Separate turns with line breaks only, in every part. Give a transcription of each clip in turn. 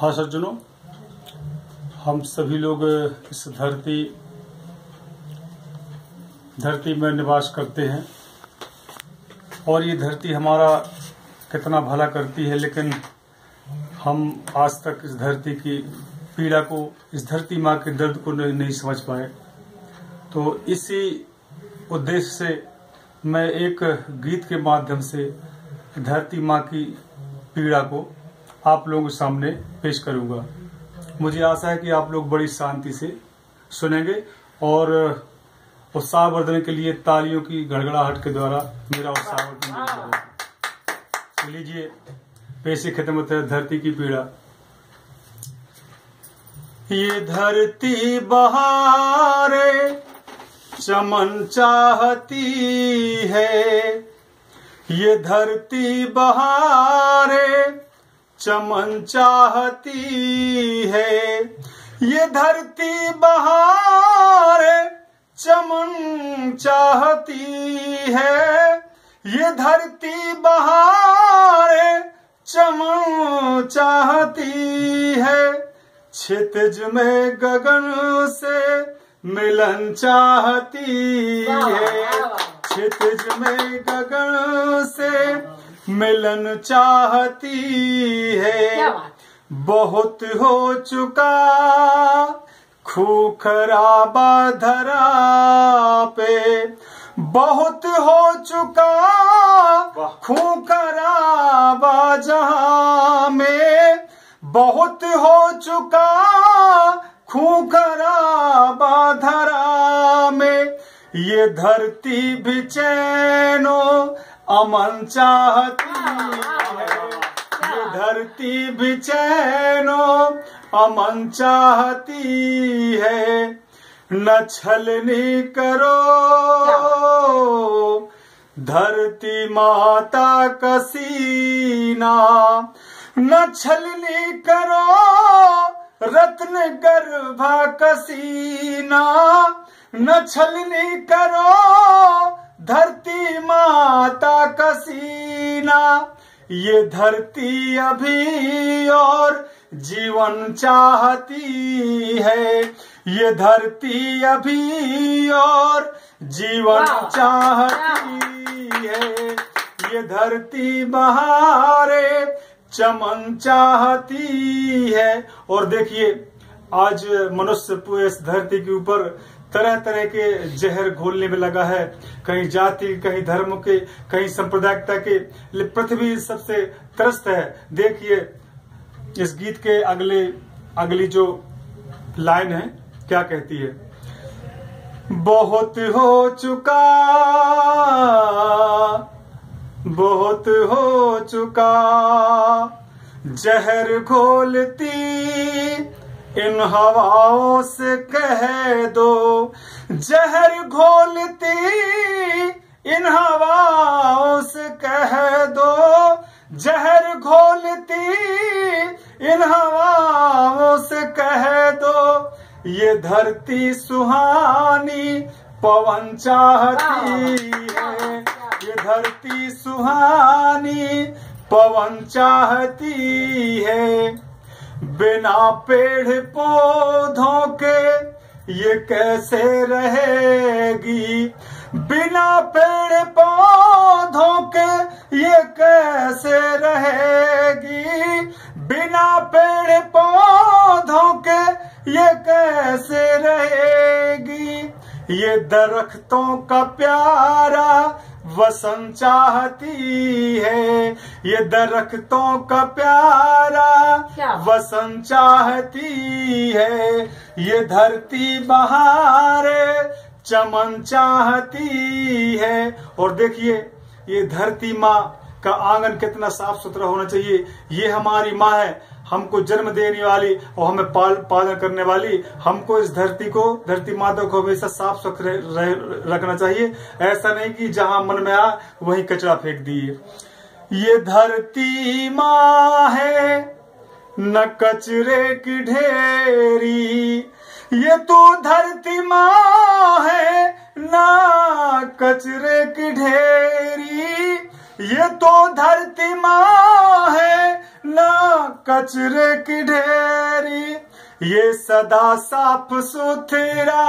हाँ सज्जनों हम सभी लोग इस धरती धरती में निवास करते हैं। और ये धरती हमारा कितना भला करती है, लेकिन हम आज तक इस धरती की पीड़ा को, इस धरती माँ के दर्द को नहीं समझ पाए। तो इसी उद्देश्य से मैं एक गीत के माध्यम से धरती माँ की पीड़ा को आप लोगों के सामने पेश करूँगा। मुझे आशा है कि आप लोग बड़ी शांति से सुनेंगे और उत्साह वर्धन के लिए तालियों की गड़गड़ाहट के द्वारा मेरा उत्साह तो लीजिए पेशी खत्म होता है धरती की पीड़ा। ये धरती बहारे चमन चाहती है। ये धरती बहारे चमन चाहती है। ये धरती बहारे चमन चाहती है। ये धरती बहारे चमन चाहती है। क्षितिज में गगन से मिलन चाहती है। क्षितिज में गगन से मिलन चाहती है। बहुत हो चुका। खूखरा धरा पे। बहुत हो चुका। खूखरा बाजहा में। बहुत हो चुका। खूखरा धरा में। ये धरती भी चैनो अमन चाहती। है ये धरती भी चैनो अमन चाहती है। न छलनी करो। धरती माता कसीना सीना। न छलनी करो। रत्न गर्भा कसीना सीना। न छलनी करो। धरती माता का सीना ये धरती अभी और जीवन चाहती है। ये धरती अभी और जीवन चाहती है। ये धरती बहारे चमन चाहती है। और देखिए आज मनुष्य पूरे इस धरती के ऊपर तरह तरह के जहर घोलने में लगा है। कहीं जाति, कहीं धर्म के, कहीं सांप्रदायिकता के पृथ्वी सबसे त्रस्त है। देखिए, इस गीत के अगले, अगली जो लाइन है, क्या कहती है? बहुत हो चुका, बहुत हो चुका, जहर घोलती इन हवाओं से कह दो जहर घोलती। इन हवाओं से कह दो जहर घोलती। इन हवाओं से कह दो ये धरती सुहानी पवन चाहती है। ये धरती सुहानी पवन चाहती है। बिना पेड़ पौधों के ये कैसे रहेगी? बिना पेड़ पौधों के ये कैसे रहेगी? बिना पेड़ पौधों के ये कैसे रहेगी? ये दरख्तों का प्यारा वसन चाहती है। ये दरख्तों का प्यारा वसन चाहती है। ये धरती बहारे चमन चाहती है। और देखिए ये धरती माँ का आँगन कितना साफ़ सुथरा होना चाहिए। ये हमारी माँ है। हमको जन्म देने वाली और हमें पाल, पालन करने वाली, हमको इस धरती को, धरती माता को हमेशा साफ़ सुथरे रखना चाहिए। ऐसा नहीं कि जहाँ मन में आ, वहीं कचरा फेंक दिए। ये धरती माँ है, न कचरे की ढेरी। ये तो धरती माँ है, ना कचरे की ढेरी। ये तो धरती माँ है ना कचरे की ढेरी, ये सदा साफ़ सुथरा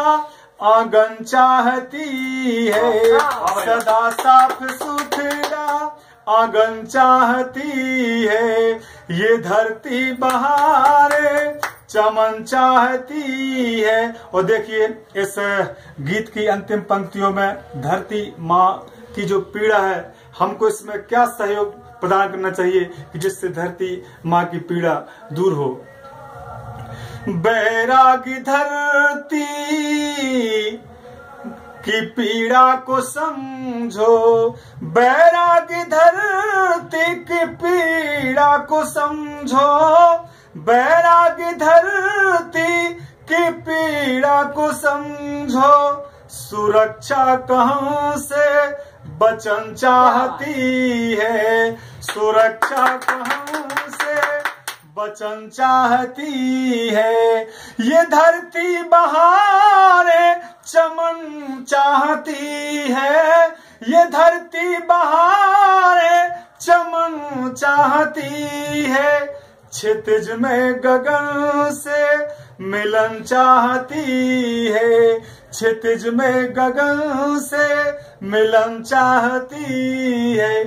आँगन चाहती है। सदा साफ़ सुथरा आँगन चाहती है, ये धरती बहारे चमन चाहती है। और देखिए, इस गीत की अंतिम पंक्तियों में धरती माँ की जो पीड़ा है, हमको इसमें क्या सहयोग प्रदान करना चाहिए कि जिससे धरती माँ की पीड़ा दूर हो। बैरागी धरती की पीड़ा को समझो। बैरागी धरती की पीड़ा को समझो। बैरागी धरती की पीड़ा को समझो। सुरक्षा कहाँ से बचन चाहती है, सुरक्षा कहाँ से? बचन चाहती है, ये धरती बहारे चमन चाहती है। ये धरती बहारे चमन चाहती है। क्षितिज में गगन से मिलन चाहती है। क्षितिज में गगन से मिलन चाहती है।